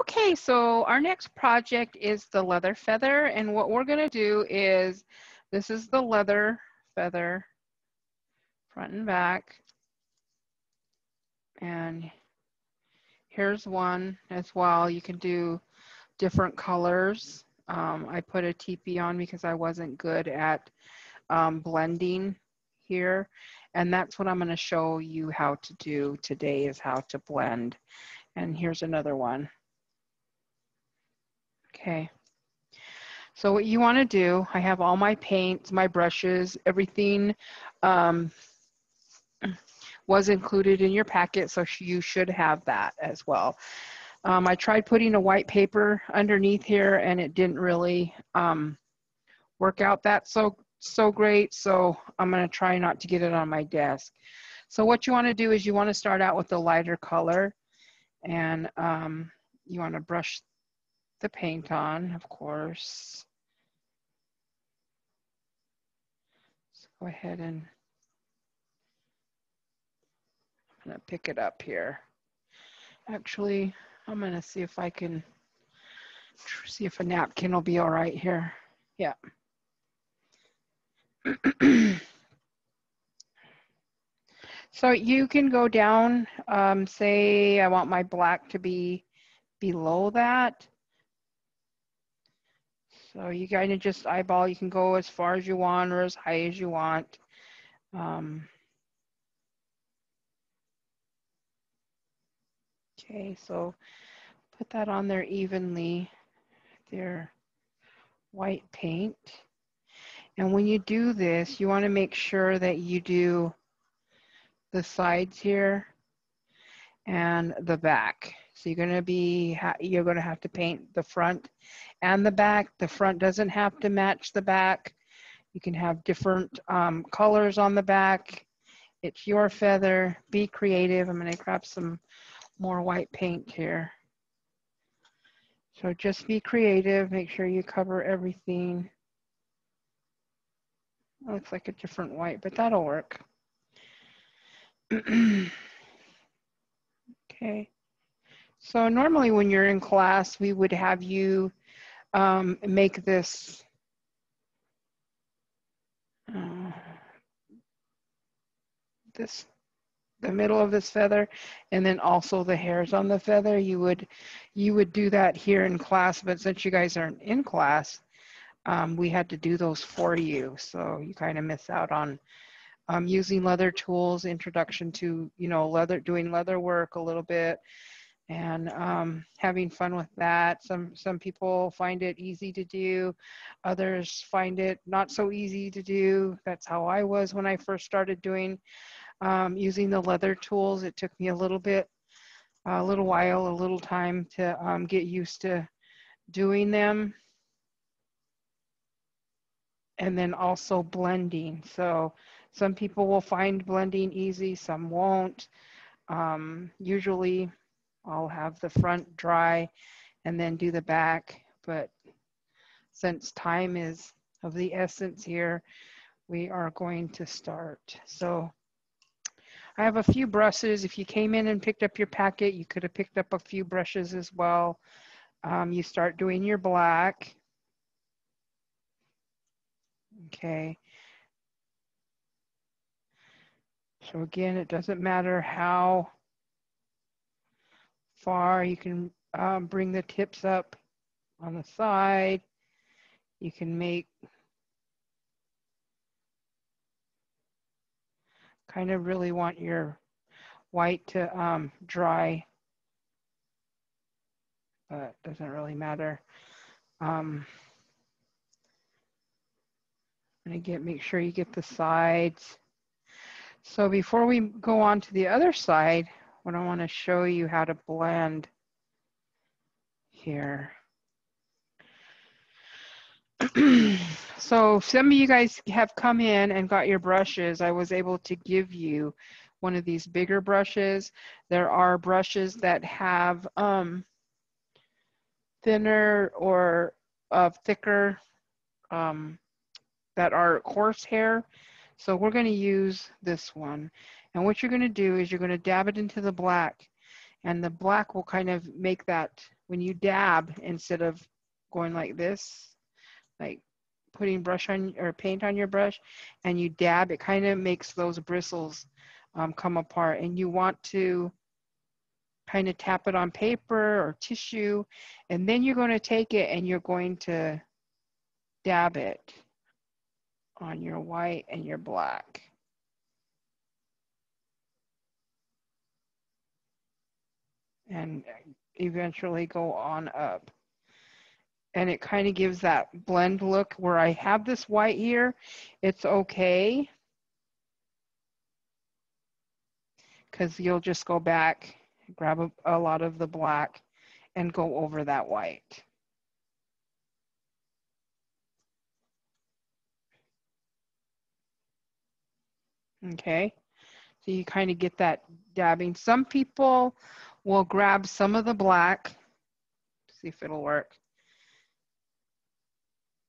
Okay, so our next project is the leather feather. And what we're gonna do is, this is the leather feather, front and back. And here's one as well. You can do different colors. Um, I put a teepee on because I wasn't good at um, blending here. And that's what I'm gonna show you how to do today is how to blend. And here's another one. Okay. So what you want to do, I have all my paints, my brushes, everything um, was included in your packet, so you should have that as well. Um, I tried putting a white paper underneath here and it didn't really um, work out that so, so great, so I'm going to try not to get it on my desk. So what you want to do is you want to start out with a lighter color and um, you want to brush the paint on, of course. Let's go ahead and I'm gonna pick it up here. Actually, I'm gonna see if I can see if a napkin will be all right here. Yeah. so you can go down, um, say I want my black to be below that. So you kind of just eyeball, you can go as far as you want or as high as you want. Um, okay, so put that on there evenly, their white paint. And when you do this, you want to make sure that you do the sides here and the back. So you're going to be, you're going to have to paint the front and the back. The front doesn't have to match the back. You can have different um, colors on the back. It's your feather. Be creative. I'm going to grab some more white paint here. So just be creative. Make sure you cover everything. Looks like a different white, but that'll work. okay. So normally when you're in class, we would have you um, make this uh, this the middle of this feather and then also the hairs on the feather. You would you would do that here in class but since you guys aren't in class um, we had to do those for you. So you kind of miss out on um, using leather tools introduction to you know leather doing leather work a little bit and um, having fun with that. Some some people find it easy to do, others find it not so easy to do. That's how I was when I first started doing um, using the leather tools. It took me a little bit, a little while, a little time to um, get used to doing them. And then also blending. So some people will find blending easy, some won't. Um, usually I'll have the front dry and then do the back. But since time is of the essence here, we are going to start. So I have a few brushes. If you came in and picked up your packet, you could have picked up a few brushes as well. Um, you start doing your black. Okay. So again, it doesn't matter how far. You can um, bring the tips up on the side. You can make kind of really want your white to um, dry, but doesn't really matter. Um, and again, make sure you get the sides. So before we go on to the other side, what I want to show you how to blend here. so some of you guys have come in and got your brushes. I was able to give you one of these bigger brushes. There are brushes that have um, thinner or uh, thicker um, that are coarse hair. So we're going to use this one. And what you're going to do is you're going to dab it into the black and the black will kind of make that when you dab, instead of going like this, like putting brush on or paint on your brush and you dab, it kind of makes those bristles um, come apart. And you want to kind of tap it on paper or tissue, and then you're going to take it and you're going to dab it on your white and your black. And eventually go on up. And it kind of gives that blend look where I have this white here. It's okay. Because you'll just go back, grab a, a lot of the black and go over that white. Okay, so you kind of get that dabbing. Some people will grab some of the black, see if it'll work,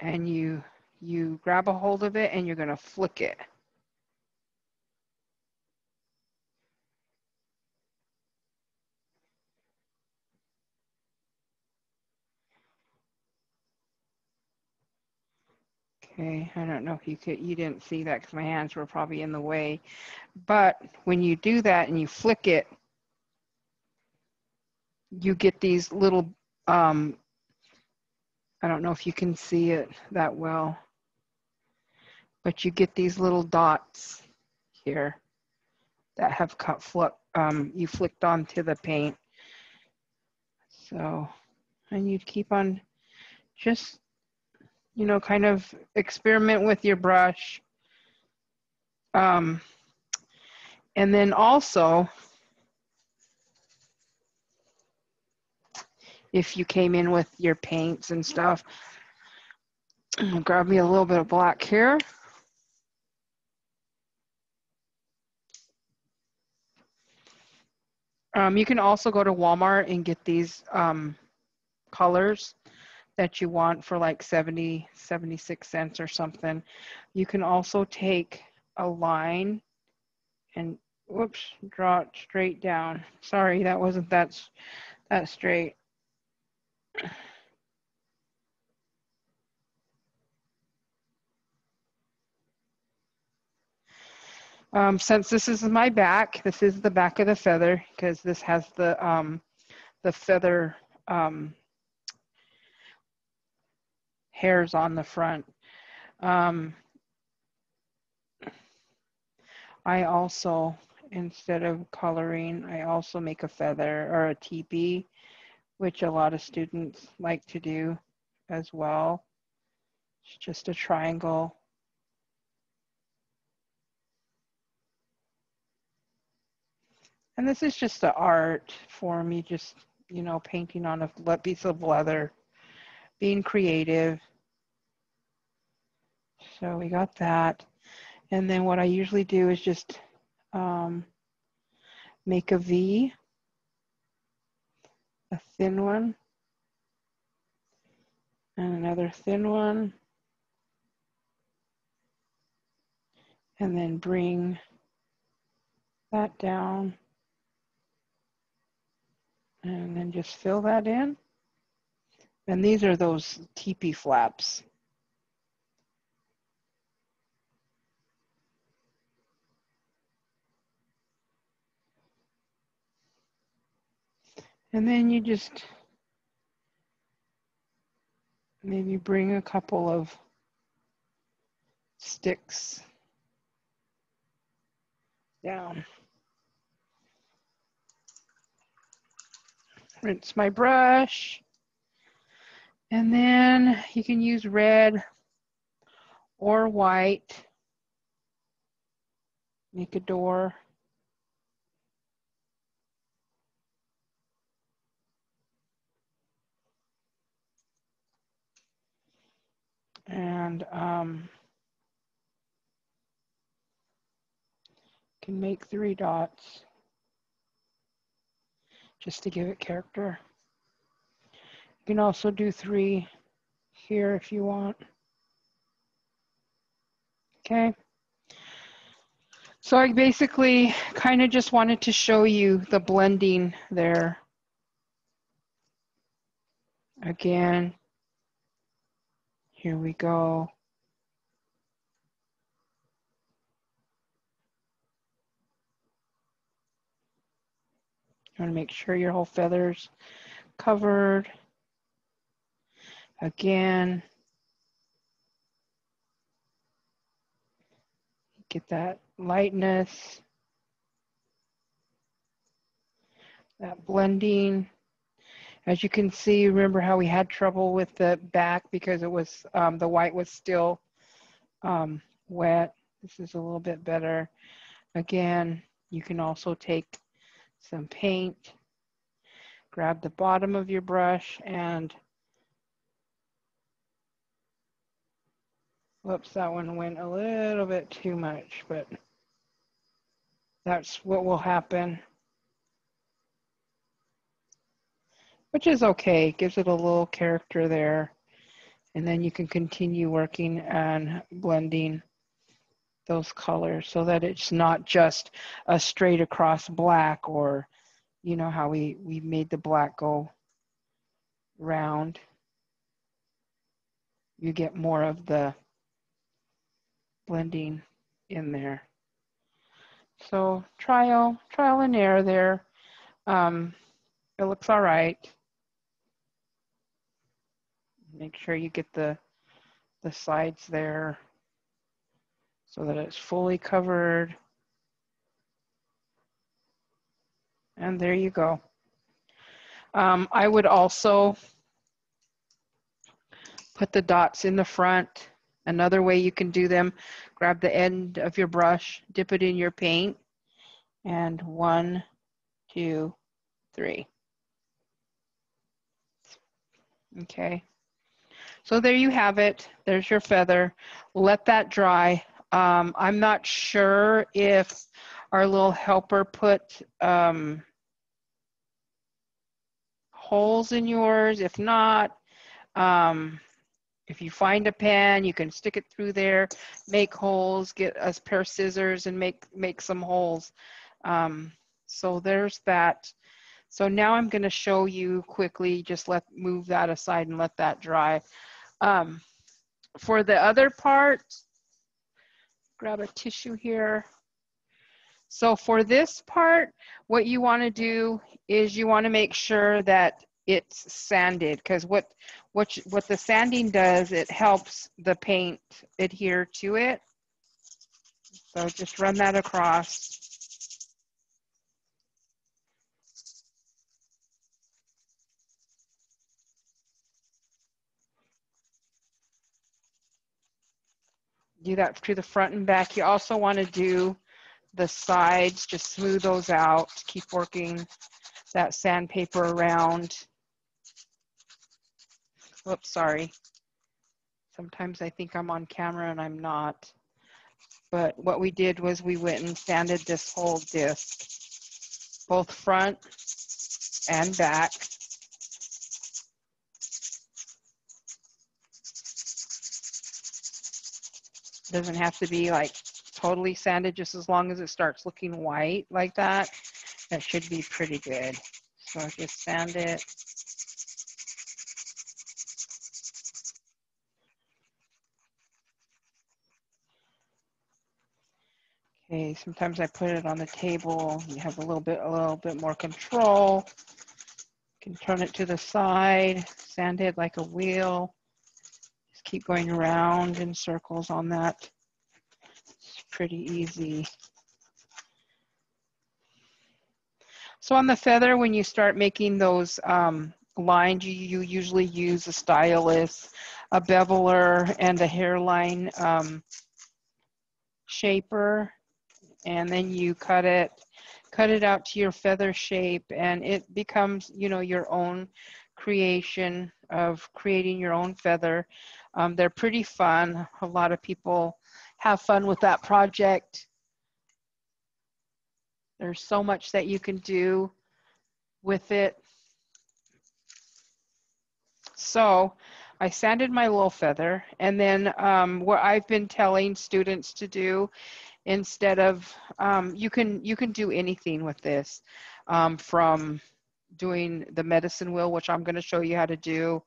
and you you grab a hold of it and you're going to flick it. Okay, I don't know if you could, you didn't see that because my hands were probably in the way. But when you do that and you flick it, you get these little, um, I don't know if you can see it that well, but you get these little dots here that have cut flick, um, you flicked onto the paint. So, and you'd keep on just you know, kind of experiment with your brush. Um, and then also, if you came in with your paints and stuff, grab me a little bit of black here. Um, you can also go to Walmart and get these um, colors that you want for like 70, 76 cents or something. You can also take a line and whoops, draw it straight down. Sorry, that wasn't that, that straight. Um, since this is my back, this is the back of the feather because this has the um, the feather um, hairs on the front. Um, I also, instead of coloring, I also make a feather or a teepee, which a lot of students like to do as well. It's just a triangle. And this is just the art for me, just, you know, painting on a piece of leather being creative. So we got that. And then what I usually do is just um, make a V, a thin one, and another thin one. And then bring that down. And then just fill that in. And these are those teepee flaps. And then you just maybe bring a couple of sticks down. Rinse my brush. And then you can use red or white. Make a door. And um, can make three dots just to give it character. You can also do three here if you want. Okay. So I basically kind of just wanted to show you the blending there. Again, here we go. You want to make sure your whole feather's covered. Again, get that lightness, that blending. As you can see, remember how we had trouble with the back because it was, um, the white was still um, wet. This is a little bit better. Again, you can also take some paint, grab the bottom of your brush and whoops, that one went a little bit too much, but that's what will happen. Which is okay, gives it a little character there. And then you can continue working on blending those colors so that it's not just a straight across black or you know how we we made the black go round. You get more of the blending in there. So trial trial and error there. Um, it looks all right make sure you get the the sides there so that it's fully covered. And there you go. Um, I would also put the dots in the front. Another way you can do them, grab the end of your brush, dip it in your paint, and one, two, three. Okay. So there you have it. There's your feather. Let that dry. Um, I'm not sure if our little helper put um, holes in yours. If not, um, if you find a pen, you can stick it through there, make holes, get a pair of scissors and make, make some holes. Um, so there's that. So now I'm gonna show you quickly, just let move that aside and let that dry. Um, for the other part, grab a tissue here. So for this part, what you want to do is you want to make sure that it's sanded because what what what the sanding does, it helps the paint adhere to it. So just run that across. Do that to the front and back. You also want to do the sides, just smooth those out. Keep working that sandpaper around. Whoops, sorry. Sometimes I think I'm on camera and I'm not. But what we did was we went and sanded this whole disc, both front and back. It doesn't have to be like totally sanded, just as long as it starts looking white like that. That should be pretty good. So just sand it. Okay, sometimes I put it on the table. You have a little bit, a little bit more control. You can turn it to the side, sand it like a wheel keep going around in circles on that. It's pretty easy. So on the feather, when you start making those um, lines, you, you, usually use a stylus, a beveler, and a hairline um, shaper. And then you cut it, cut it out to your feather shape and it becomes, you know, your own creation of creating your own feather. Um, they're pretty fun. A lot of people have fun with that project. There's so much that you can do with it. So I sanded my little feather and then um, what I've been telling students to do instead of, um, you can you can do anything with this um, from doing the medicine wheel, which I'm going to show you how to do,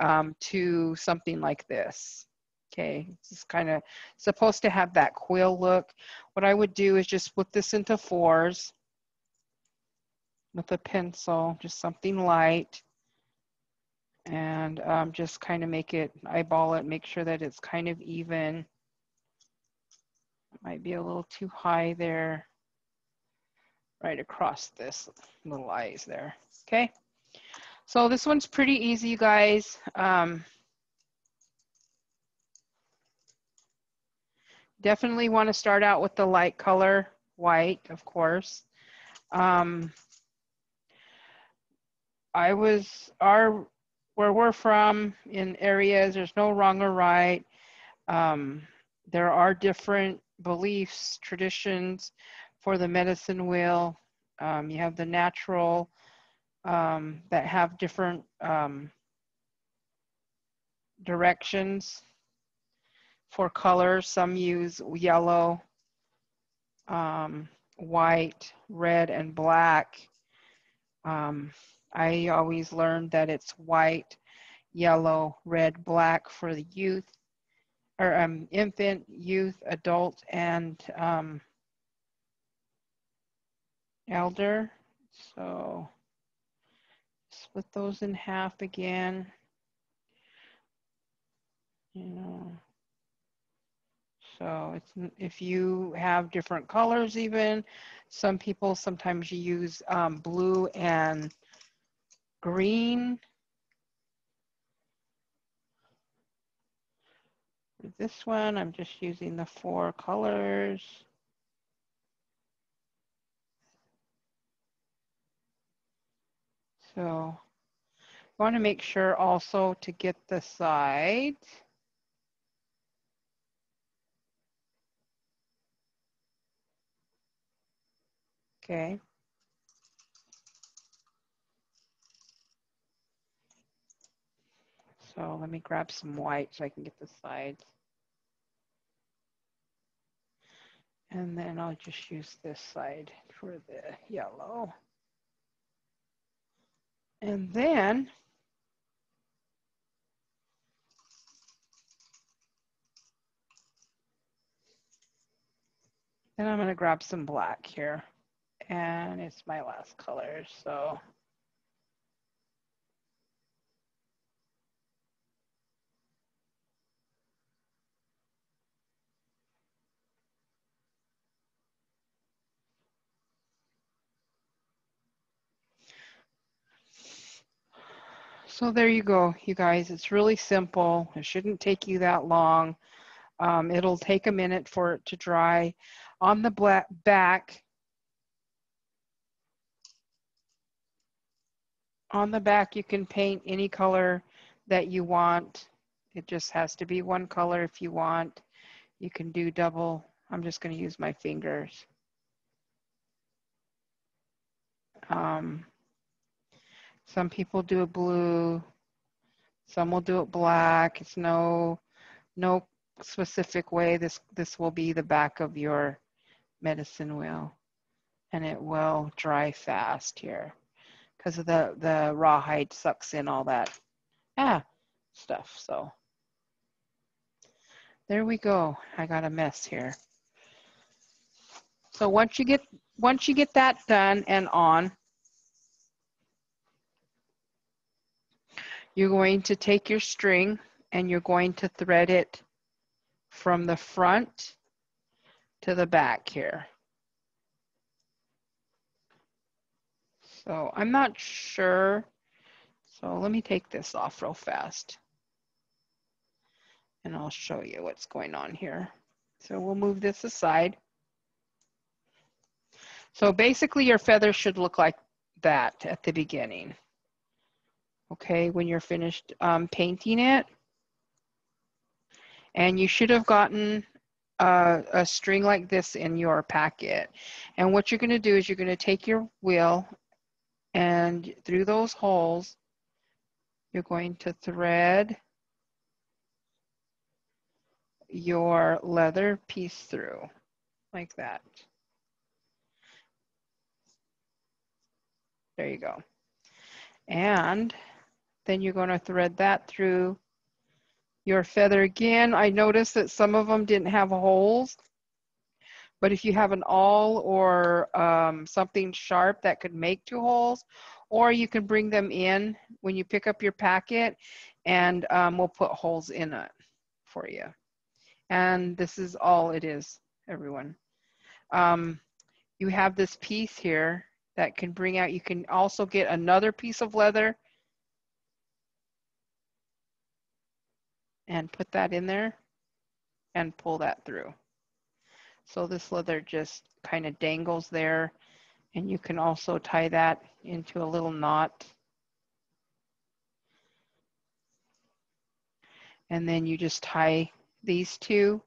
um, to something like this. Okay, it's kind of supposed to have that quill look. What I would do is just split this into fours with a pencil, just something light. And um, just kind of make it, eyeball it, make sure that it's kind of even. Might be a little too high there, right across this little eyes there, okay? So this one's pretty easy, you guys. Um, definitely want to start out with the light color, white, of course. Um, I was, our, where we're from in areas, there's no wrong or right. Um, there are different beliefs, traditions for the medicine wheel. Um, you have the natural um, that have different um, directions for colors. Some use yellow, um, white, red, and black. Um, I always learned that it's white, yellow, red, black for the youth, or um, infant, youth, adult, and elder. So split those in half again. You know, so it's if you have different colors, even some people sometimes you use um, blue and green. This one, I'm just using the four colors. So I want to make sure also to get the side. Okay. So let me grab some white so I can get the sides. And then I'll just use this side for the yellow. And then then I'm going to grab some black here. And it's my last color, so So there you go, you guys. It's really simple. It shouldn't take you that long. Um, it'll take a minute for it to dry. On the back, on the back, you can paint any color that you want. It just has to be one color if you want. You can do double. I'm just going to use my fingers. Um, some people do it blue. Some will do it black. It's no, no specific way. This, this will be the back of your medicine wheel and it will dry fast here because of the, the rawhide sucks in all that ah, stuff. So there we go. I got a mess here. So once you get, once you get that done and on, You're going to take your string and you're going to thread it from the front to the back here. So I'm not sure. So let me take this off real fast. And I'll show you what's going on here. So we'll move this aside. So basically your feather should look like that at the beginning okay, when you're finished um, painting it. And you should have gotten a, a string like this in your packet. And what you're gonna do is you're gonna take your wheel and through those holes, you're going to thread your leather piece through like that. There you go. And then you're going to thread that through your feather again. I noticed that some of them didn't have holes, but if you have an awl or um, something sharp that could make two holes, or you can bring them in when you pick up your packet and um, we'll put holes in it for you. And this is all it is, everyone. Um, you have this piece here that can bring out, you can also get another piece of leather and put that in there and pull that through. So this leather just kind of dangles there and you can also tie that into a little knot. And then you just tie these two,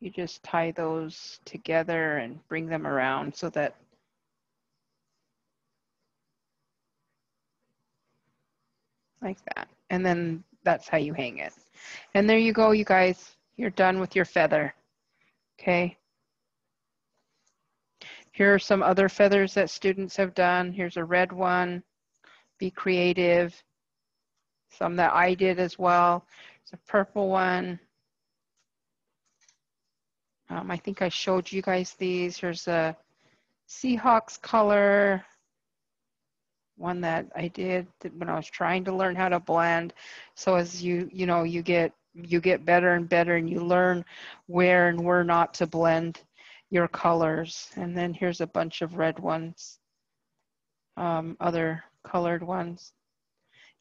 you just tie those together and bring them around so that like that. And then that's how you hang it. And there you go, you guys. You're done with your feather. Okay. Here are some other feathers that students have done. Here's a red one. Be creative. Some that I did as well. It's a purple one. Um, I think I showed you guys these. Here's a Seahawks color one that I did when I was trying to learn how to blend. So as you, you know, you get, you get better and better and you learn where and where not to blend your colors. And then here's a bunch of red ones, um, other colored ones.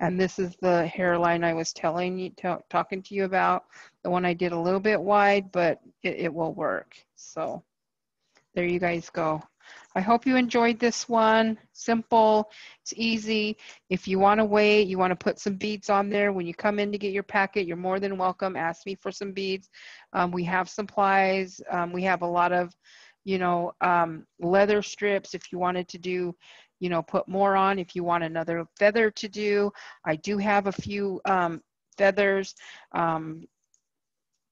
And this is the hairline I was telling you, talking to you about. The one I did a little bit wide, but it, it will work. So there you guys go. I hope you enjoyed this one. Simple, it's easy. If you want to wait, you want to put some beads on there. When you come in to get your packet, you're more than welcome. Ask me for some beads. Um, we have supplies. Um, we have a lot of, you know, um, leather strips if you wanted to do, you know, put more on. If you want another feather to do, I do have a few um, feathers. Um,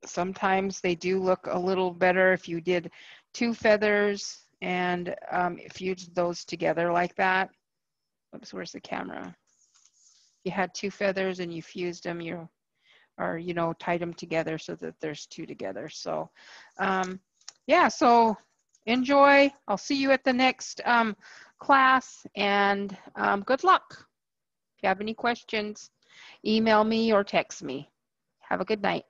sometimes they do look a little better if you did two feathers and um, fuse those together like that. Oops, where's the camera? You had two feathers and you fused them, you or you know tied them together so that there's two together. So um, yeah, so enjoy. I'll see you at the next um, class and um, good luck. If you have any questions, email me or text me. Have a good night.